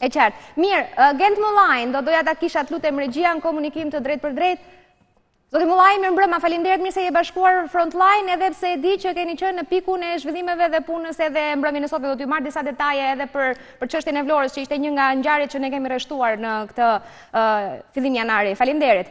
E qartë. Mirë, Gent Mullain, do doja ta kisha të lutem regjia në komunikim të drejtpërdrejtë. Zoti Mullai, mirëmbrëma, faleminderit mirë se iu bashkuat Frontline, edhe pse e di që keni qenë në pikun e zhvillimeve dhe punës edhe mbrëmjen e sotme dhe do t'ju marrë disa detaje edhe për, për çështjen e Vlorës që ishte një nga ngjarjet që ne kemi rreshtuar në këtë uh, fillim janari. Faleminderit.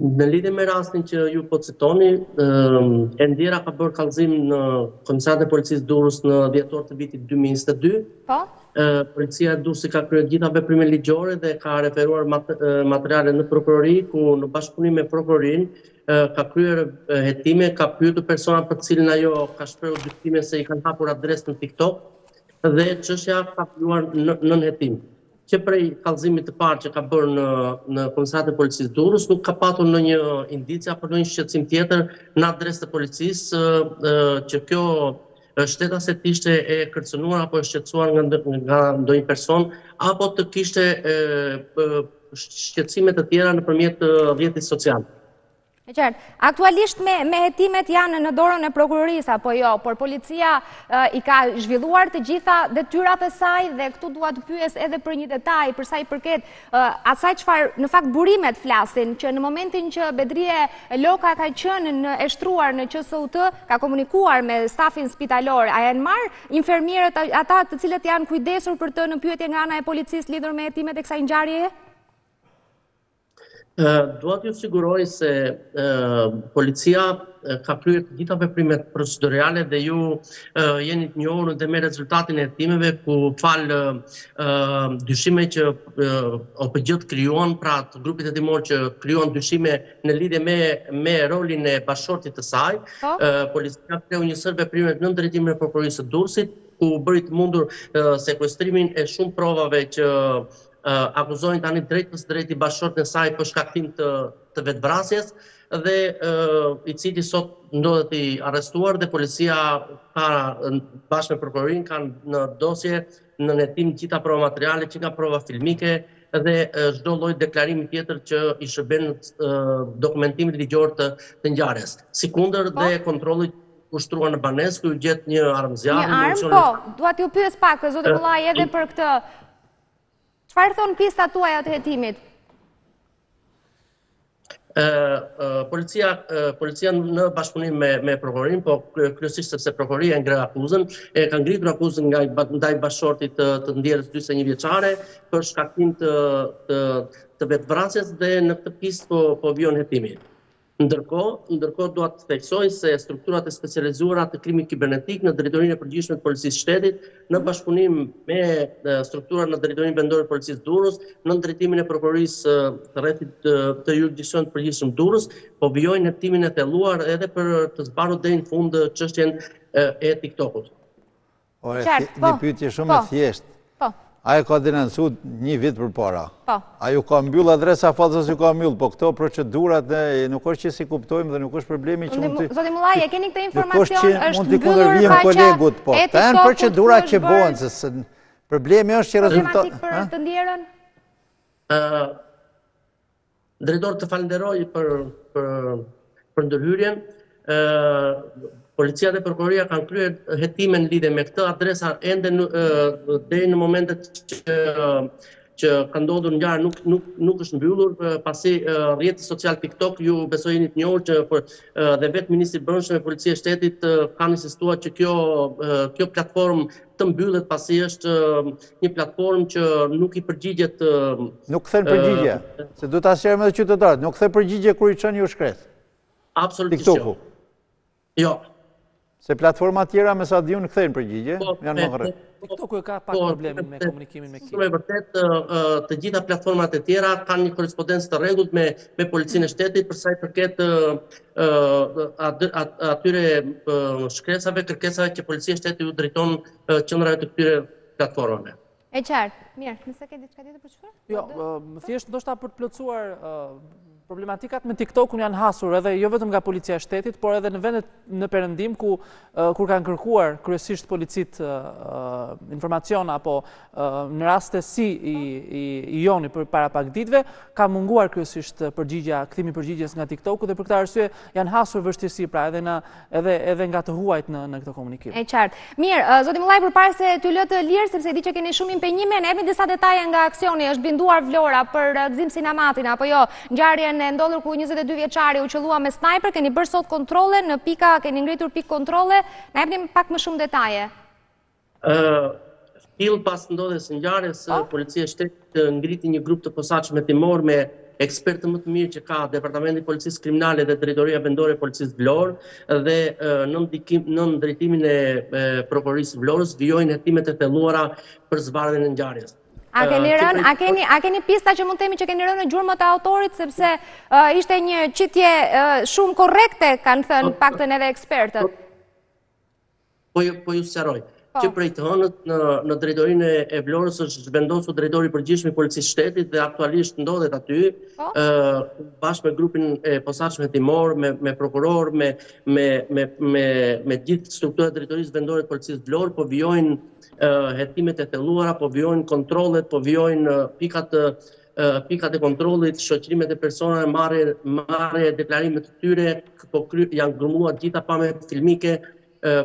Në lidhje me rastin që ju po citoni, e ndjera ka bërë kallëzim në Komisariatin e Policisë Durrës në dhjetor të vitit 2022. Po? Policia e Durrësit ka kryer gjitha veprimet ligjore dhe ka referuar materiale në prokurori, ku në bashkëpunim me prokurorinë ka kryer hetime, ka pyetur personat për të cilin ajo ka shprehur dyshime se i kanë hapur adresë në TikTok dhe çështja ka kaluar nën hetim. që prej kallëzimit të parë që ka bërë në në Komisariatin e Policisë Durrës nuk ka patur ndonjë indicie apo ndonjë shqetësim tjetër në adresë të policisë që kjo shtetase të ishte e kërcënuar apo e shqetësuar nga nga ndonjë person apo të kishte shqetësime të tjera nëpërmjet rrjetit social. E qartë, aktualisht me, me hetimet janë në dorën e prokurorisë apo jo, por policia i ka zhvilluar të gjitha detyrat e saj dhe këtu dua të pyes edhe për një detaj për sa i përket uh, asaj çfarë në fakt burimet flasin që në momentin që Bedrije Loka ka qenë e shtruar në QSUT, ka komunikuar me stafin spitalor, a janë marrë infermierët ata të cilët janë kujdesur për të në pyetje nga ana e policisë lidhur me hetimet e kësaj ngjarjeje? Dua t'ju siguroj se policia ka kryer të gjitha veprimet procedurale dhe ju jeni të njohur dhe me rezultatin e hetimeve ku falë dyshimeve që OPG-t krijuan pra të grupit hetimor që krijuan dyshime në lidhje me me rolin e bashkëshortit të saj, po. policia kreu një sërë veprime nën drejtimin e prokurorisë së Durrësit ku bëri të mundur sekuestrimin e shumë provave që akuzojnë tani drejtpësdrejti bashkëshortin e saj për shkaktim të, të vetëvrasjes dhe i cili sot ndodhet i arrestuar dhe policia ka bashkë me prokurorin kanë në dosje në hetim gjitha prova materiale që nga prova filmike dhe çdo lloj deklarimi tjetër që i shërben dokumentimit ligjor të, të ngjarjes. Sikundër po. dhe kontrollit ushtruar në banesë ku u gjet një armë zjarri, një armë, po, dua t'ju pyes pak zoti Kullaj edhe për këtë Çfarë thonë pistat tuaja të hetimit? Policia, policia në bashkëpunim me, me prokurorin, po kryesisht sepse prokuroria e ngre akuzën, e ka ngritur akuzën nga ndaj bashkëshortit të, të ndjerës 41 vjeçare për shkaktim të, të, të vetëvrasjes dhe në këtë pistë po, po vijon hetimi. Ndërkohë, ndërkohë dua të theksoj se strukturat e specializuara të krimit kibernetik në Drejtorinë e Përgjithshme të Policisë së Shtetit, në bashkëpunim me strukturat në Drejtorinë Vendore të Policisë Durrës, nën drejtimin e Prokurorisë së Rrethit të Juridiksionit të Përgjithshëm Durrës, po vijojnë hetimin e thelluar edhe për të zbardhur deri në fund çështjen e TikTok-ut. Ore, po, një pytje shumë e po, thjeshtë. Po. A e ka denoncu një vit përpara? Po. A ju ka mbyll adresa false? S'ju ka mbyll, po këto procedurat nuk është që s'i kuptojmë dhe nuk është problemi që mund të... Zoti Mulaj, e keni këtë informacion, është mbyllur faqja kolegut, po. janë procedura që bohen, se problemi është që rezultat... Problematik për të ndjerën? Drejtor të falënderoj për për ndërhyrjen. ë Policia dhe prokuroria kanë kryer hetime në lidhje me këtë, adresa ende deri në momentet që që ka ndodhur ngjarja nuk nuk nuk është mbyllur pasi rrjeti social TikTok ju besoj jeni të njohur që për, dhe vetë ministri i Brendshëm e Policia e Shtetit kanë insistuar që kjo kjo platformë të mbyllet pasi është një platformë që nuk i përgjigjet Nuk kthen përgjigje, se duhet ta sqarojmë edhe qytetarët, nuk kthen përgjigje kur i çon ju shkresë. Absolutisht. TikToku. Jo. Se platforma të tjera me sa di unë kthejnë përgjigje, po, janë më rrë. TikToku e ka pak po, problemin me komunikimin me Kinën. Shumë e vërtetë, të gjitha platformat e tjera kanë një korrespondencë të rregullt me me policinë e shtetit për sa i përket atyre shkresave, kërkesave që policia e shtetit u drejton qendrave të këtyre platformave. E qartë, mirë, nëse ke diçka tjetër për shtuar? Jo, më thjesht ndoshta për të plotësuar problematikat me TikTok-un janë hasur edhe jo vetëm nga policia e shtetit, por edhe në vendet në perëndim ku kur kanë kërkuar kryesisht policitë informacion apo Në raste si i joni përpara pak ditëve, ka munguar kryesisht përgjigja, kthimi i përgjigjes nga TikTok-u dhe për këtë arsye janë hasur vështirësi pra edhe nga të huajt në këtë komunikim. E qartë. Mirë, zoti Mullai përpara se t'ju lë të lirë, sepse di që keni shumë impenjime, na jepni disa detaje nga aksioni, është blinduar Vlora për Gëzim Sinomatin, apo jo, ngjarjen e ndodhur ku 22 vjeçari u qëllua me snajper, keni bërë sot kontrolle, në pika keni ngritur pikë kontrolle, na jepni pak më shumë detaje. Fill pas ndodhjes së ngjarjes, Policia e Shtetit ngriti një grup të posaçëm hetimor me ekspertët më të mirë që ka Departamenti i Policisë Kriminale dhe Drejtoria Vendore e Policisë Vlorë dhe nën drejtimin e Prokurorisë së Vlorës vijojnë hetimet e thelluara për zbardhjen e ngjarjes. A keni rënë, a keni, a keni pista që mund të themi që keni rënë në gjurmët e autorit sepse ishte një qitje shumë korrekte, kanë thënë paktën edhe ekspertët. Po ju po ju sqaroj. Po. Që prej të hënës në në drejtorinë e Vlorës është zhvendosur drejtori i përgjithshëm i policisë së shtetit dhe aktualisht ndodhet aty po. ë bashkë me grupin e posaçëm hetimor, me me prokuror, me me me me me gjithë strukturat e drejtorisë vendore të policisë Vlorë, po vijojnë hetimet e thelluara, po vijojnë kontrollet, po vijojnë pikat pikat e kontrollit, shoqërimet e personave, marrje, marrje e deklarimeve të tyre, po kry, janë grumbulluar gjitha pamjet filmike,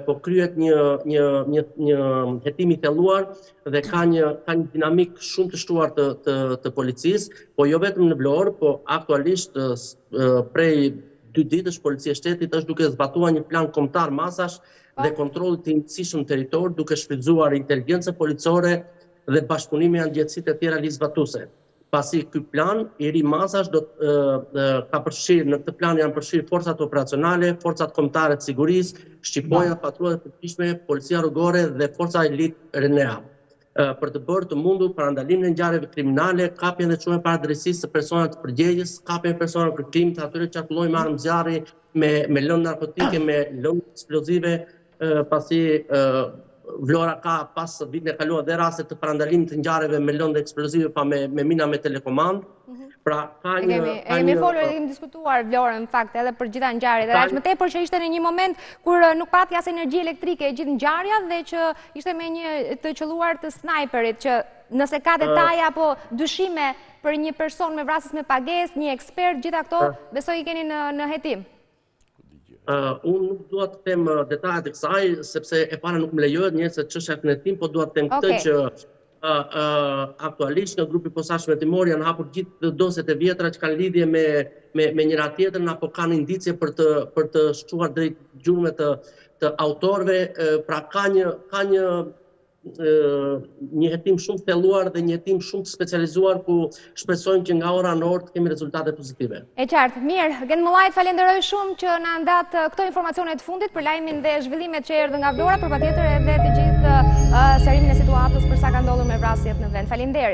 po kryhet një një një një hetim i thelluar dhe ka një ka një dinamikë shumë të shtuar të të, të policisë, po jo vetëm në Vlorë, po aktualisht prej dy ditësh policia e shtetit është duke zbatuar një plan kombëtar masash dhe kontrolli intensiv në territor duke shfrytëzuar inteligjencën policore dhe bashkëpunimin me agjencitë e tjera ligjzbatuese, pasi ky plan i ri masash do të ka përfshirë, në këtë plan janë përfshirë forcat operacionale, forcat kombëtare të sigurisë, Shqiponja, Patrulla e Përgjithshme, Policia Rrugore dhe Forca Elitë RENEA, për të bërë të mundur parandalimin e ngjarjeve kriminale, kapjen dhe çuarjen para drejtësisë të personave përgjegjës, kapjen e personave në kërkim, të atyre që qarkullojnë me armë zjarri, me lëndë narkotike, me lëndë eksplozive, pasi Vlora ka pas vitin e kaluar dhe raste të parandalimit të ngjarjeve me lëndë eksplozive apo me mina me telekomandë. Mhm. Pra ka një kemi, ka kemi folur kemi diskutuar Vlorën në fakt edhe për gjitha ngjarjet, edhe aq më tepër që ishte në një moment kur uh, nuk pati as energji elektrike e gjithë ngjarja dhe që ishte me një të qëlluar të snajperit që nëse ka uh. detaje apo dyshime për një person me vrasës me pagesë, një ekspert, gjitha këto, uh. besoj i keni në në hetim. Unë nuk dua të them detajet e kësaj, sepse e para nuk më lejohet njëherë se çështja është në hetim, po dua të them këtë që aktualisht nga grupi i posaçëm hetimor janë hapur gjithë dosjet e vjetra që kanë lidhje me me njëra tjetrën apo kanë indicie për të për të shkuar drejt gjurmëve të të autorëve, pra ka një ka një një hetim shumë të thelluar dhe një hetim shumë të specializuar ku shpresojmë që nga ora në orë të kemi rezultate pozitive. E qartë, mirë, Gent Mullaj, të falenderoj shumë që na ndatë, uh, këto informacione të fundit për lajmin dhe zhvillimet që erdhë nga Vlora, por patjetër edhe të gjithë uh, serimin e situatës për sa ka ndodhur me vrasjet në vend. Faleminderit.